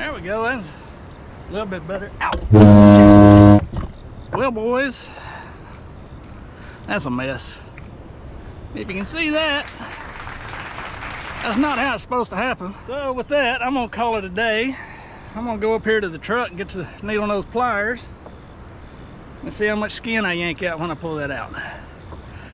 There we go. That's a little bit better. Ow. Well, boys, that's a mess. If you can see that, that's not how it's supposed to happen. So with that, I'm gonna call it a day. I'm gonna go up here to the truck and get to the needle nose pliers and see how much skin I yank out when I pull that out.